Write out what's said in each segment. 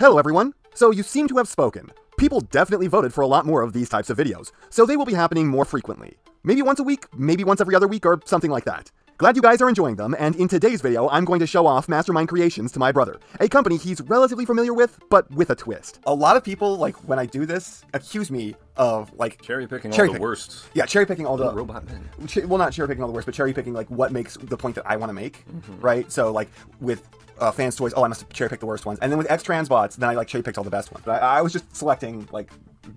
Hello everyone! So you seem to have spoken. People definitely voted for a lot more of these types of videos, so they will be happening more frequently. Maybe once a week, maybe once every other week, or something like that. Glad you guys are enjoying them, and in today's video, I'm going to show off Mastermind Creations to my brother, a company he's relatively familiar with, but with a twist. A lot of people, like, when I do this, accuse me of, like, Cherry picking Cherry all the worst. yeah, cherry picking all the Robot men. well, not cherry picking all the worst, but cherry picking like what makes the point that I want to make, Mm-hmm. right? So like with uh, fans toys, oh, I must cherry pick the worst ones, and then with X Transbots, then I like cherry picked all the best ones. But I, I was just selecting like,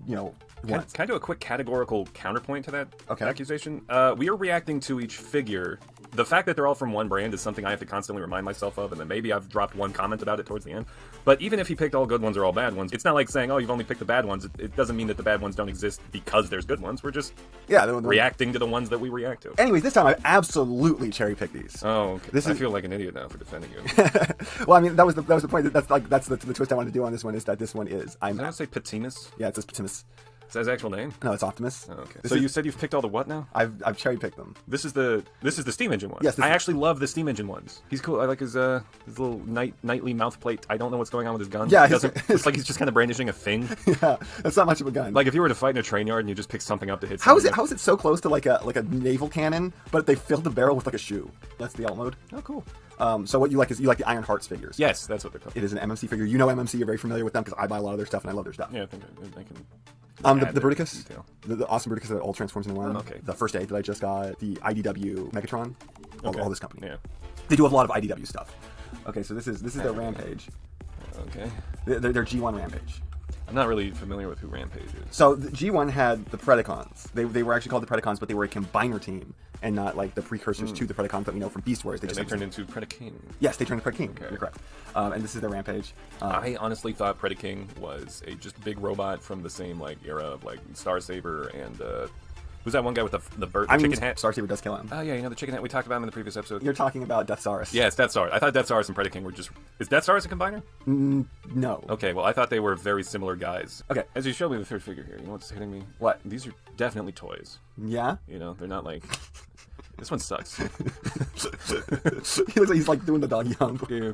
you know, Can, can I do a quick categorical counterpoint to that Okay. accusation? Uh, we are reacting to each figure. The fact that they're all from one brand is something I have to constantly remind myself of, and then maybe I've dropped one comment about it towards the end. But even if he picked all good ones or all bad ones, it's not like saying, "Oh, you've only picked the bad ones." It, it doesn't mean that the bad ones don't exist because there's good ones. We're just Yeah, the, the, reacting to the ones that we react to. Anyways, this time I absolutely cherry picked these. Oh, okay. This I is- feel like an idiot now for defending you. well, I mean that was the that was the point. That, that's like that's the, the twist I wanted to do on this one is that this one is I'm Did I say Patimus? yeah it says Optimus. Is that his actual name? No, it's Optimus. Oh, okay. This so is- you said you've picked all the what now? I've I've cherry picked them. This is the this is the steam engine one. Yes, I actually love the steam engine ones. He's cool. I like his uh his little night nightly mouth plate. I don't know what's going on with his gun. Yeah, his- it's like he's just kind of brandishing a thing. yeah, that's not much of a gun. Like if you were to fight in a train yard and you just pick something up to hit. how is it how is it so close to like a like a naval cannon, but they filled the barrel with like a shoe? That's the alt mode. Oh, cool. Um, so what you like is you like the Iron Hearts figures. Yes, that's what they're called. It is an MMC figure. You know MMC. You're very familiar with them because I buy a lot of their stuff and I love their stuff. Yeah, I think I, I can. Um, the, the Bruticus, the, the awesome Bruticus that all transforms into one. Oh, okay. The first aid that I just got, the IDW Megatron, all, Okay. all this company. Yeah. They do have a lot of IDW stuff. Okay, so this is this is their Rampage, Okay. their, their, their G1 Rampage. I'm not really familiar with who Rampage is. So the G1 had the Predacons. They, they were actually called the Predacons, but they were a combiner team and not like the precursors to the Predacons that we know from Beast Wars. They And just they turned into Predaking. yes, they turned into Predaking. Okay. You're correct. Um, and this is their Rampage. Um, I honestly thought Predaking was a just big robot from the same like era of like Star Saber and uh, who's that one guy with the the bird I mean, chicken hat? Star Saber does kill him. Oh yeah, you know the chicken hat we talked about him in the previous episode. You're talking about Deathsaurus. Yes, Death Stars. I thought Death Stars and Predaking were just. Is Death Stars a combiner? Mm, no. Okay, well I thought they were very similar guys. Okay. As you showed me the third figure here, you know what's hitting me? What? These are definitely toys. Yeah. You know, they're not like. this one sucks. he looks like he's like doing the doggy hump. yeah,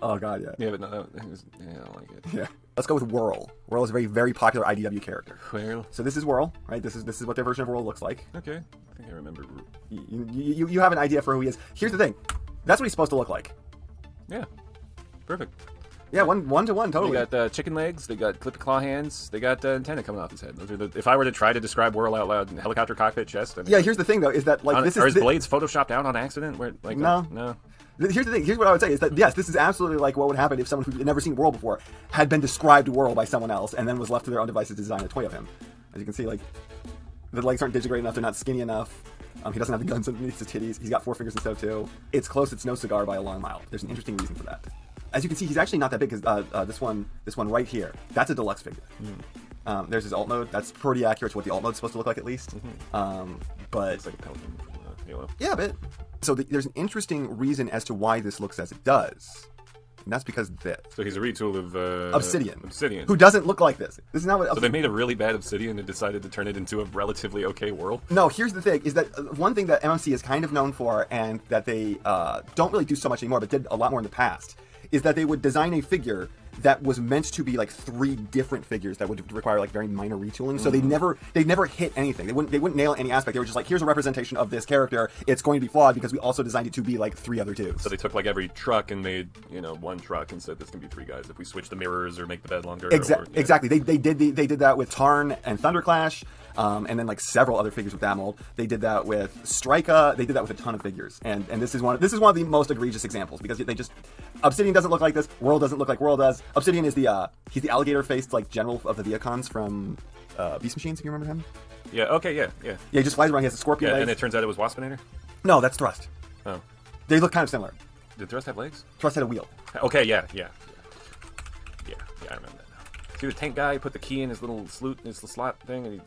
Oh god, yeah. yeah, but no, that was, yeah, I don't like it. Yeah. Let's go with Whirl. Whirl is a very, very popular IDW character. Well, So this is Whirl, right? This is this is what their version of Whirl looks like. okay, I think I remember. You, you, you, have an idea for who he is. Here's the thing. That's what he's supposed to look like. Yeah, perfect. Yeah, one one to one, totally. They got uh, chicken legs. They got clipped claw hands. They got uh, antenna coming off his head. Those are the, if I were to try to describe Whirl out loud, helicopter cockpit chest. I mean, yeah, here's the thing though, is that like on- this are is his blades photoshopped out on accident? Where like No. uh, no. Here's the thing. Here's what I would say is that yes, this is absolutely like what would happen if someone who had never seen Whirl before had been described Whirl by someone else and then was left to their own devices to design a toy of him. As you can see, like the legs aren't digitigrade enough. They're not skinny enough. Um, he doesn't have the guns underneath his titties. He's got four fingers instead of two. It's close. It's no cigar by a long mile. There's an interesting reason for that. As you can see, he's actually not that big. Because uh, uh, this one, this one right here, that's a deluxe figure. Um, there's his alt mode. That's pretty accurate to what the alt mode's supposed to look like, at least. Um, but It's like a pelican yeah, a bit. So the, there's an interesting reason as to why this looks as it does, and that's because of this. So he's a retool of uh, Obsidian. Obsidian. Who doesn't look like this? This is not what. so they made a really bad Obsidian and decided to turn it into a relatively okay Whirl. No, here's the thing: is that uh, one thing that MMC is kind of known for, and that they uh, don't really do so much anymore, but did a lot more in the past, is that they would design a figure that was meant to be like three different figures that would require like very minor retooling. So they never they never hit anything. They wouldn't they wouldn't nail any aspect. They were just like, here's a representation of this character. It's going to be flawed because we also designed it to be like three other dudes. So they took like every truck and made you know one truck and said this can be three guys if we switch the mirrors or make the bed longer. Exa- or, yeah. Exactly. They, they did the, they did that with Tarn and Thunderclash, um, and then like several other figures with that mold. They did that with Strika. They did that with a ton of figures, and and this is one of, this is one of the most egregious examples because they just Obsidian doesn't look like this. Whirl doesn't look like Whirl does. Obsidian is the uh, he's the alligator faced like general of the Vehicons from uh, Beast Machines. If you remember him. Yeah. Okay. Yeah. Yeah. Yeah, he just flies around. He has a scorpion Yeah. legs. And it turns out it was Waspinator. no, that's Thrust. Oh. They look kind of similar. Did Thrust have legs? Thrust had a wheel. Okay. Yeah. Yeah. Yeah. Yeah. I remember that now. See the tank guy put the key in his little slot, his slot thing, and he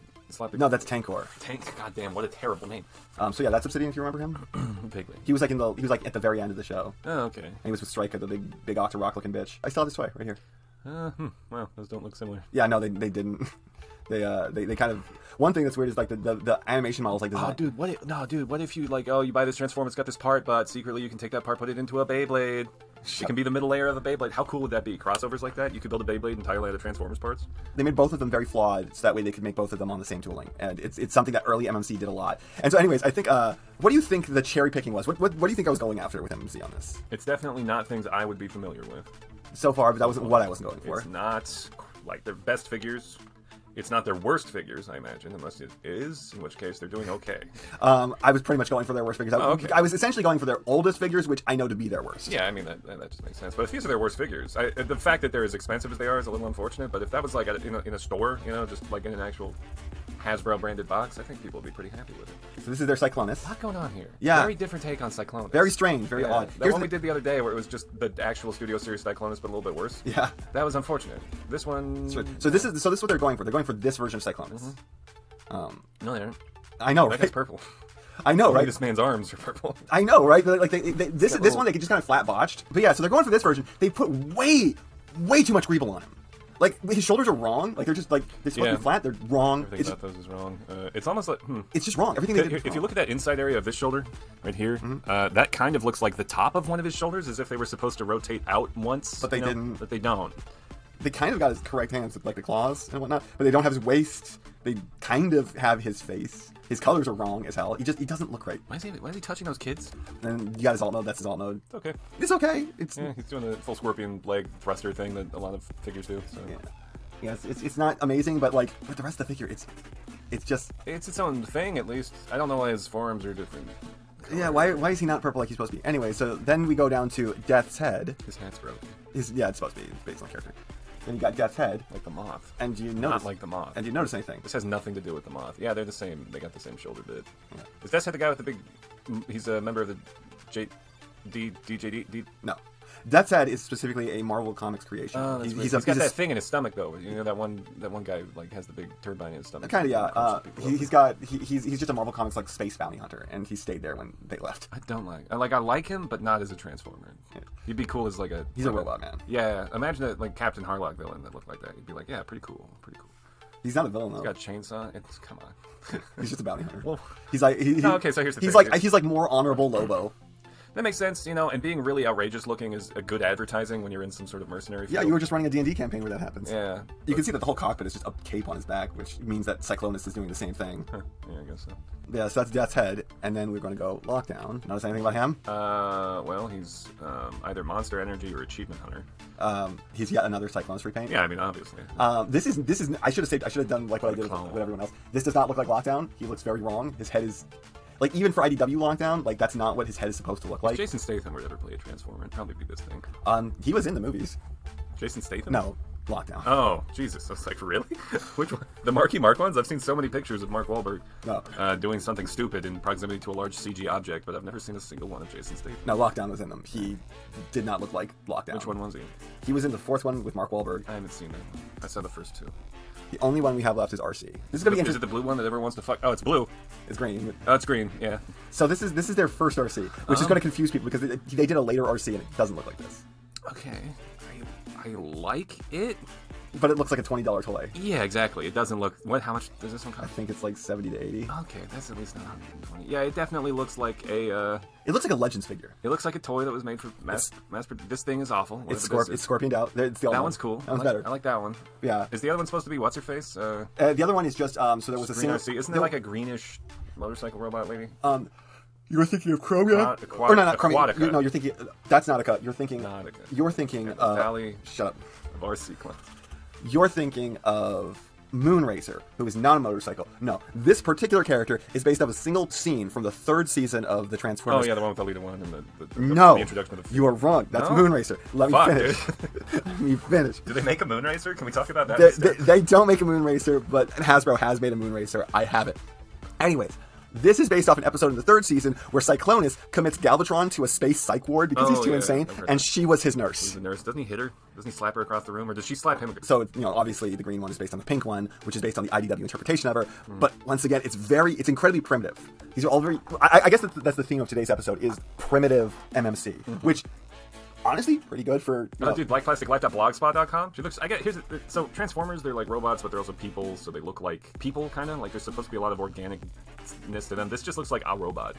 No, that's Tankor. tank. Goddamn! What a terrible name. Um, so yeah, that's Obsidian. If you remember him, Vaguely. he was like in the he was like at the very end of the show. Oh, okay. And he was with Strika, the big big Octorok looking bitch. I still have this toy right here. Uh, hmm. Well, those don't look similar. Yeah, no, they, they didn't. They uh they, they kind of one thing that's weird is like the the, the animation models like Oh, dude, what? If, no, dude, what if you like? Oh, you buy this transform, it's got this part, but secretly you can take that part, put it into a Beyblade. It can be the middle layer of a Beyblade. How cool would that be? Crossovers like that? You could build a Beyblade entirely out of Transformers parts. They made both of them very flawed, so that way they could make both of them on the same tooling, and it's it's something that early MMC did a lot. And so, anyways, I think uh, what do you think the cherry picking was? What, what what do you think I was going after with MMC on this? It's definitely not things I would be familiar with. So far, but that wasn't what I wasn't going for. It's not like their best figures. It's not their worst figures, I imagine, unless it is, in which case they're doing okay. Um, I was pretty much going for their worst figures. I, Oh, okay. I was essentially going for their oldest figures, which I know to be their worst. Yeah, I mean that, that just makes sense. But if these are their worst figures, I, the fact that they're as expensive as they are is a little unfortunate. But if that was like a, in, a, in a store, you know, just like in an actual Hasbro branded box, I think people would be pretty happy with it. So this is their Cyclonus. A lot going on here. Yeah. very different take on Cyclonus. Very strange, very Yeah, odd. That Here's one the- we did the other day, where it was just the actual Studio Series Cyclonus, but a little bit worse. Yeah. that was unfortunate. This one, So, so this is so this is what they're going for. They're going for this version of Cyclonus. Um, no, they aren't. I know, That right? purple. I know, Only right? This man's arms are purple. I know, right? Like they, they, this this little- one they just kind of flat botched. But yeah, so they're going for this version. They put way way too much Greeble on him. Like his shoulders are wrong. Like they're just like they're supposed to Yeah. be flat. They're wrong. Everything It's, about those is wrong. Uh, it's almost like hmm. it's just wrong. Everything they If if you look at that inside area of this shoulder, right here, uh, that kind of looks like the top of one of his shoulders, as if they were supposed to rotate out once. But they you know, didn't. But they don't. they kind of got his correct hands with like the claws and whatnot, but they don't have his waist. They kind of have his face. His colors are wrong as hell. He just he doesn't look right. Why is he? Why is he touching those kids? And you got his alt mode. That's his alt mode. It's okay. It's okay. It's Yeah, he's doing the full scorpion leg thruster thing that a lot of figures do. So yeah. Yeah, it's, it's, it's not amazing, but like with the rest of the figure, it's it's just it's its own thing, at least. I don't know why his forearms are different. yeah. Why why is he not purple like he's supposed to be? Anyway, so then we go down to Death's Head. His hat's broken, His, yeah, it's supposed to be based on character. Then you got Death's Head, like the moth. and you Not notice like the moth. and you notice anything? This has nothing to do with the moth. Yeah, they're the same. They got the same shoulder bit. Is Death's Head the guy with the big? He's a member of the J, D, DJD. D, No, Death's Head is specifically a Marvel Comics creation. Oh, he's, he's, a, he's got he's a that thing in his stomach though. You know that one that one guy like has the big turbine in his stomach. Kind of, yeah. Uh, he, he's got he, he's he's just a Marvel Comics like space bounty hunter, and he stayed there when they left. I don't like. I like. I like him, but not as a transformer. He'd be cool as like a. He's a like robot man. Yeah, imagine a like Captain Harlock villain that looked like that. You'd be like, yeah, pretty cool, pretty cool. He's not a villain though. He's got a chainsaw. It's come on. He's just a bounty hunter. Well- he's like he, he- No, okay, so here's the he's thing. like he's like more honorable Lobo. That makes sense, you know. And being really outrageous looking is a good advertising when you're in some sort of mercenary. Yeah, you were just running a D and D campaign where that happens. Yeah. You can see that the whole cockpit is just a cape on his back, which means that Cyclonus is doing the same thing. Huh, yeah, I guess so. Yeah, so that's Death's Head, and then we're going to go Lockdown. Notice anything about him? Uh, well, he's um, either Monster Energy or Achievement Hunter. Um, he's yet another Cyclonus repaint. Yeah, I mean, obviously. Um, this is this is I should have said I should have done like what I did with, with everyone else. This does not look like Lockdown. He looks very wrong. His head is like even for IDW Lockdown, like that's not what his head is supposed to look If like. Jason Statham were to ever play a Transformer, it'd probably be this thing. Um, he was in the movies. Jason Statham? No, Lockdown. Oh, Jesus. I was like, really? Which one? The Marky Mark ones? I've seen so many pictures of Mark Wahlberg No. uh, doing something stupid in proximity to a large CG object, but I've never seen a single one of Jason Statham. No, Lockdown was in them. He did not look like Lockdown. Which one was he? He was in the fourth one with Mark Wahlberg. I haven't seen that one. I saw the first two. The only one we have left is Arcee. This is gonna be Is it the blue one that everyone wants to fuck? Oh, it's blue. It's green. Oh, it's green. Yeah. So this is this is their first Arcee, which is Um, going to confuse people because they, they did a later Arcee and it doesn't look like this, Okay. I, I like it. But it looks like a twenty dollar toy. Yeah, exactly. It doesn't look. What? How much does this one cost? I think it's like seventy to eighty. Okay, that's at least not 120. Yeah, it definitely looks like a. Uh, It looks like a Legends figure. it looks like a toy that was made for mass. mass this thing is awful. It's scorp- it's scorpioned out. It's the That one. one's cool. That one's I like, better. I like that one. Yeah. Is the other one supposed to be what's her face? Uh, Uh, the other one is just um. So there was a green single. Isn't there like a greenish motorcycle robot lady? um? You were thinking of Chromia? Aqua- Aqua- or no, not Chromia. You, no, you're thinking. That's not a cut. You're thinking. Nautica. You're thinking. Uh, Valley Shut up. of our sequence. You're thinking of Moonracer, who is not a motorcycle. No, this particular character is based off a single scene from the third season of the Transformers. Oh yeah, the one with the leader one and the, the, the, No, the introduction of the. you are wrong. That's No? Moonracer. Let me finish. Let me finish. Do they make a Moonracer? Can we talk about that? They, they, they don't make a Moonracer, but Hasbro has made a Moonracer. I have it. Anyways, this is based off an episode in the third season where Cyclonus commits Galvatron to a space psych ward because he's Oh, too yeah, insane, and she was his nurse. the nurse doesn't he hit her? Doesn't he slap her across the room, or does she slap him? So, you know, obviously the green one is based on the pink one, which is based on the IDW interpretation of her. Hmm. But once again, it's very, it's incredibly primitive. These are all very. I, I guess that's, that's the theme of today's episode is primitive MMC, mm-hmm. which honestly pretty good for. Oh, know, dude, blackplasticlife.blogspot.com. She looks. I get here's so Transformers. They're like robots, but they're also people, so they look like people, kind of like there's supposed to be a lot of organicness to them. This just looks like a robot.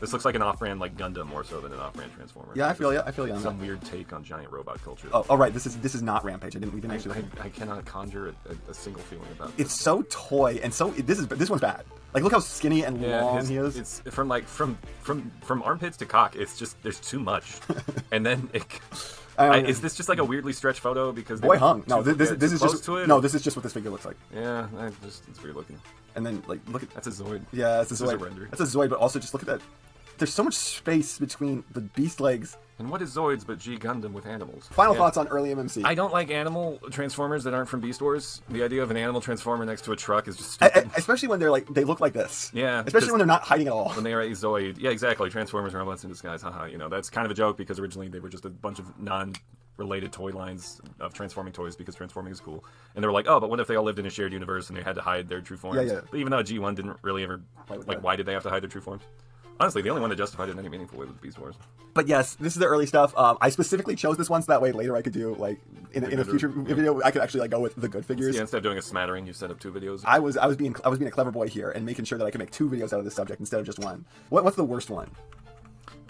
This looks like an off-brand like Gundam more so than an off-brand Transformer. Yeah, I feel you. I feel you on Some that. weird take on giant robot culture. Oh, oh, right. This is this is not Rampage. I didn't. We didn't I, actually. I, I cannot conjure a, a, single feeling about this. it's so toy and so this is this one's bad. Like look how skinny and Yeah, long his- he is. it's from like from from from armpits to cock. It's just there's too much, and then it, I is this just like a weirdly stretched photo because Boy hung. No, too- this, this, yeah, this is just no. This is just what this figure looks like. yeah, I just it's weird looking. And then like look at That's a Zoid. yeah, it's a This is a Zoid. render. That's a Zoid, but also just look at that. There's so much space between the beast legs. And what is Zoids but G Gundam with animals? Final Yeah. thoughts on early MMC. I don't like animal transformers that aren't from Beast Wars. The idea of an animal transformer next to a truck is just stupid. I- especially when they're like they look like this. Yeah, Especially when they're not hiding at all. when they are a Zoid. Yeah, exactly. Transformers are robots in disguise. Haha. You know, that's kind of a joke because originally they were just a bunch of non related toy lines of transforming toys because transforming is cool. And they were like, oh, but what if they all lived in a shared universe and they had to hide their true forms? Yeah, yeah. But even though G1 didn't really ever, like, that. why did they have to hide their true forms? Honestly, the only one that justified it in any meaningful way was Beast Wars. But yes, this is the early stuff. Um, I specifically chose this one so that way later I could do like in, a- in a future video I could actually like go with the good figures. Yeah, instead of doing a smattering, you set up two videos. I was I was being I was being a clever boy here and making sure that I could make two videos out of this subject instead of just one. What, what's the worst one?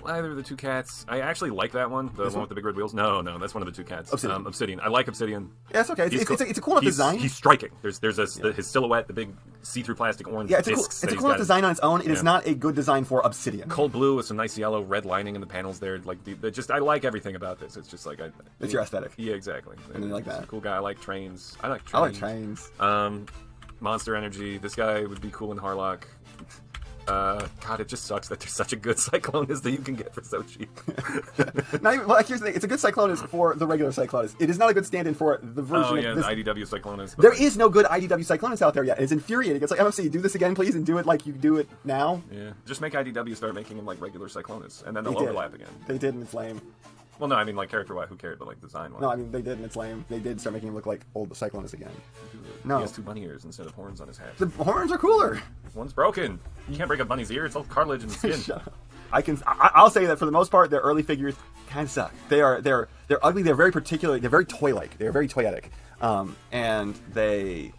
Either of the two cats. I actually like that one, the one, one? with the big red wheels. No, no, that's one of the two cats. Obsidian. Um, Obsidian. I like Obsidian. Yeah, it's okay. It's, it's, it's, a, it's a cool enough He's- design. He's striking. There's there's a, the, his silhouette, the big see-through plastic orange yeah, it's a cool, it's a cool enough design on its own. It is Yeah. not a good design for Obsidian. Cold blue with some nice yellow, red lining in the panels there. Like the, the just, I like everything about this. It's just like I. It's your aesthetic. Yeah, exactly. And you like that. Cool guy. I like trains. I like trains. I like trains. Um, Monster Energy. This guy would be cool in Harlock. Uh, God, it just sucks that there's such a good Cyclonus that you can get for so cheap. Not even, well, here's the thing. It's a good Cyclonus for the regular Cyclonus. It is not a good stand-in for the version oh yeah, of this. the IDW Cyclonus. but There like- is no good IDW Cyclonus out there yet. It's infuriating. It's like MMC, do this again, please, and do it like you do it now. Yeah, just make IDW start making him like regular Cyclonus, and then they'll They did. overlap again. They did, and it's lame. Well, no, I mean like character-wise, who cared? But like design-wise. No, I mean they did, and it's lame. They did start making him look like old Cyclonus again. No, he has two bunny ears instead of horns on his head. The horns are cooler. One's broken. You can't break a bunny's ear. It's all cartilage and skin. Shut up. I can. I, I'll say that for the most part, their early figures kind of suck. They are. They're. They're ugly. They're very particular. They're very toy-like. They're very toyetic. Um, and they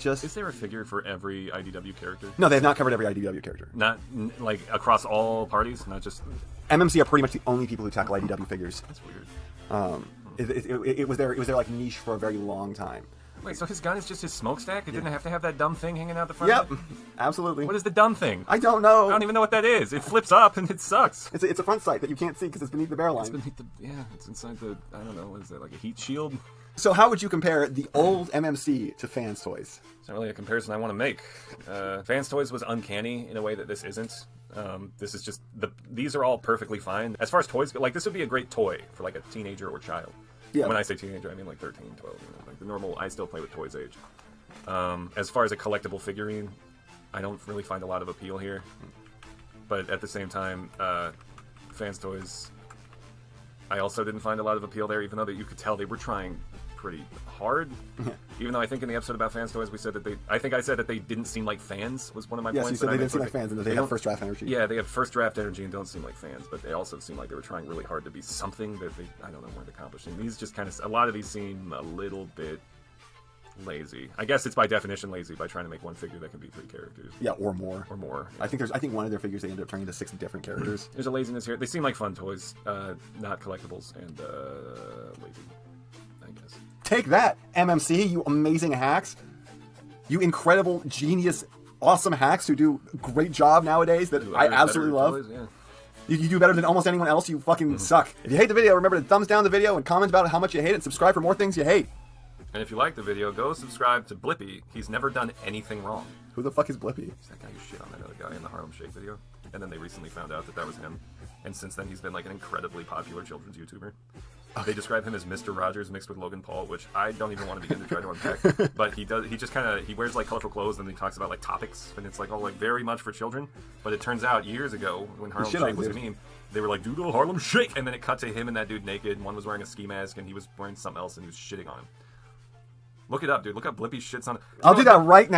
just. Is there a figure for every IDW character? no, they have not covered every IDW character. Not like across all parties, not just. MMC are pretty much the only people who tackle IDW figures. That's weird. Um, it, it, it, it was their. It was their like niche for a very long time. Wait, so his gun is just his smokestack? It didn't have to have that dumb thing hanging out the front. Yep, it? absolutely. What is the dumb thing? I don't know. I don't even know what that is. It flips up and it sucks. It's a, it's a front sight that you can't see because it's beneath the barrel line. It's beneath the yeah. It's inside the I don't know. What is that like a heat shield? So how would you compare the old MMC to Fans Toys? It's not really a comparison I want to make. Uh, Fans Toys was uncanny in a way that this isn't. Um, this is just the these are all perfectly fine as far as toys go. Like this would be a great toy for like a teenager or child. Yeah. When I say teenager, I mean like 13, 12, you know, like the normal. I still play with toys age. Um, as far as a collectible figurine, I don't really find a lot of appeal here. But at the same time, uh, Fans Toys, I also didn't find a lot of appeal there, even though that you could tell they were trying pretty hard. even though I think in the episode about Fans Toys, we said that they, I think I said that they didn't seem like fans was one of my Yes, points. you said they didn't seem like fans and that they, have first draft energy. yeah, they have first draft energy and don't seem like fans, but they also seem like they were trying really hard to be something that they I don't know weren't accomplishing. These just kind of a lot of these seem a little bit lazy. I guess it's by definition lazy by trying to make one figure that can be three characters Yeah, or more. or more. I think there's. I think one of their figures they ended up turning into six different characters. There's a laziness here. They seem like fun toys, uh, not collectibles, and uh, lazy. I guess. Take that, MMC, you amazing hacks. You incredible, genius, awesome hacks who do great job nowadays that I absolutely love. toys, yeah. You, you do better than almost anyone else. You fucking Mm-hmm. suck. If you hate the video, remember to thumbs down the video and comment about how much you hate it. And subscribe for more things you hate. And if you like the video, go subscribe to Blippi. He's never done anything wrong. Who the fuck is Blippi? It's that guy who shit on that other guy in the Harlem Shake video. And then they recently found out that that was him. And since then, he's been like an incredibly popular children's YouTuber. They describe him as Mr. Rogers mixed with Logan Paul, which I don't even want to begin to try to unpack. but he does. He just kind of he wears like colorful clothes, and he talks about like topics, and it's like all like very much for children. But it turns out years ago when Harlem on Shake was a meme, they were like, "Dude, oh, Harlem Shake," and then it cut to him and that dude naked. and One was wearing a ski mask, and he was wearing something else, and he was shitting on him. Look it up, dude. Look up Blippi shits on. I'll do that right now.